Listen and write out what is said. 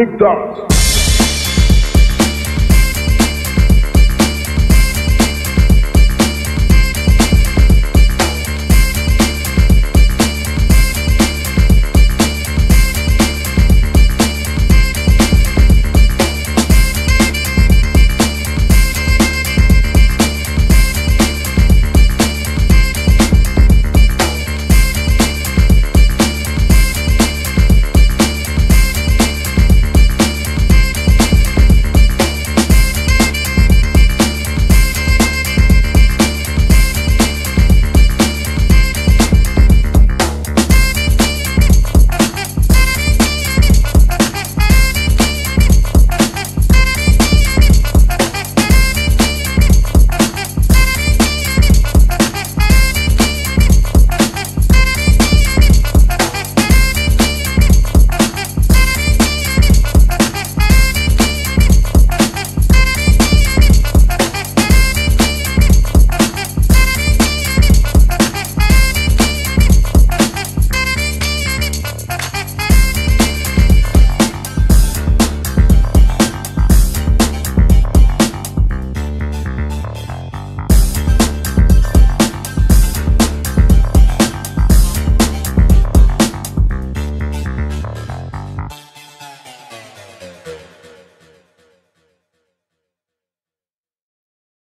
big dogs.